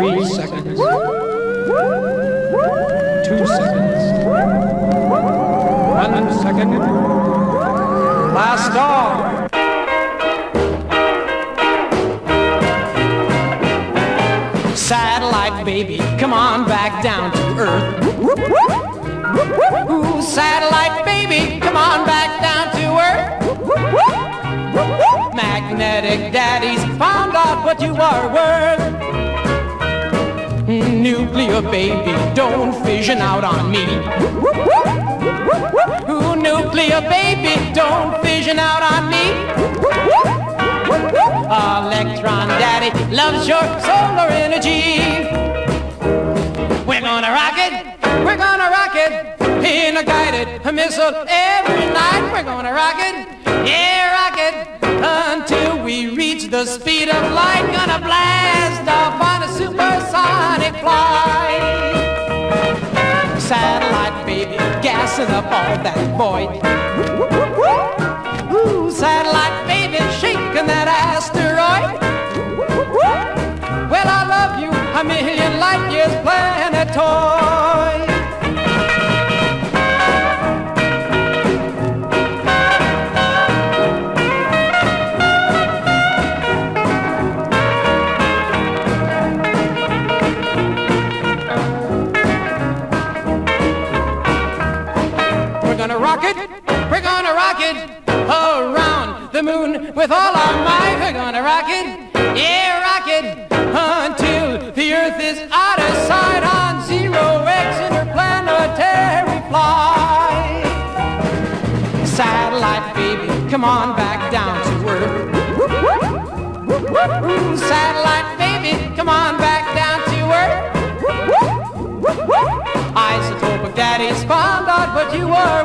Three seconds. Two seconds. One second. Last off. Satellite baby, come on back down to earth. Ooh, satellite baby, come on back down to earth. Magnetic daddies found out what you are worth. Nuclear baby, don't fission out on me. Ooh, nuclear baby, don't fission out on me. Electron daddy loves your solar energy. We're gonna rock it, we're gonna rock it in a guided missile every night. We're gonna rock it, yeah, rock it until we reach the speed of light. Gonna blast gassing up all that void. Ooh, satellite baby, shaking that asteroid. Well, I love you a million light years, planetoid. Around the moon with all our might. We're gonna rock it, yeah, rock it until the earth is out of sight on zero X interplanetary flight. Satellite baby, come on back down to earth. Satellite baby, come on back down to earth. Isotopic daddies found out what you are